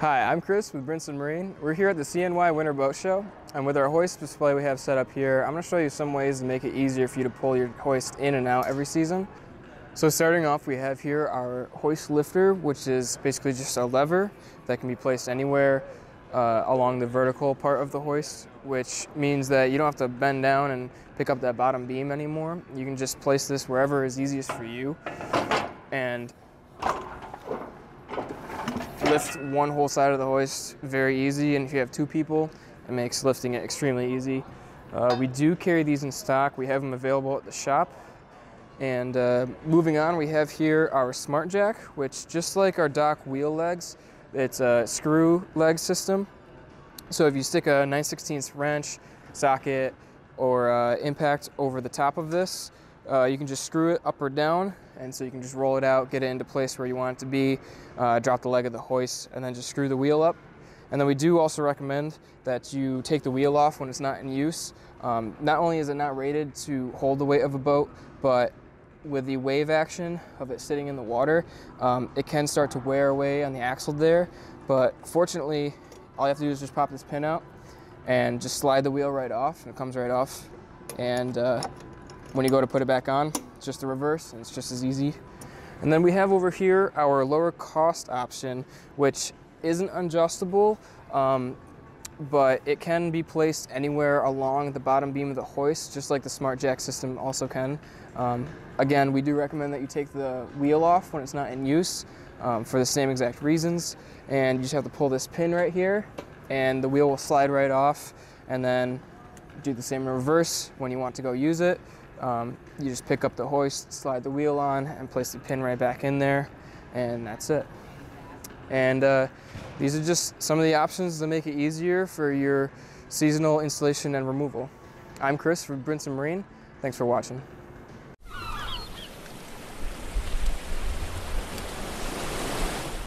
Hi, I'm Chris with Brinson Marine. We're here at the CNY Winter Boat Show, and with our hoist display we have set up here, I'm going to show you some ways to make it easier for you to pull your hoist in and out every season. So starting off, we have here our hoist lifter, which is basically just a lever that can be placed anywhere uh, along the vertical part of the hoist, which means that you don't have to bend down and pick up that bottom beam anymore. You can just place this wherever is easiest for you. And lift one whole side of the hoist very easy, and if you have two people, it makes lifting it extremely easy. Uh, we do carry these in stock. We have them available at the shop. And uh, moving on, we have here our Smart Jack, which just like our dock wheel legs, it's a screw leg system. So if you stick a 9 16 wrench, socket, or uh, impact over the top of this, uh, you can just screw it up or down and so you can just roll it out, get it into place where you want it to be, uh, drop the leg of the hoist, and then just screw the wheel up. And then we do also recommend that you take the wheel off when it's not in use. Um, not only is it not rated to hold the weight of a boat, but with the wave action of it sitting in the water, um, it can start to wear away on the axle there. But fortunately, all you have to do is just pop this pin out and just slide the wheel right off, and it comes right off. And uh, when you go to put it back on, it's just the reverse, and it's just as easy. And then we have over here our lower cost option, which isn't adjustable, um, but it can be placed anywhere along the bottom beam of the hoist, just like the Smart Jack system also can. Um, again, we do recommend that you take the wheel off when it's not in use um, for the same exact reasons. And you just have to pull this pin right here, and the wheel will slide right off, and then do the same in reverse when you want to go use it. Um, you just pick up the hoist, slide the wheel on, and place the pin right back in there, and that's it. And uh, these are just some of the options to make it easier for your seasonal installation and removal. I'm Chris from Brinson Marine. Thanks for watching.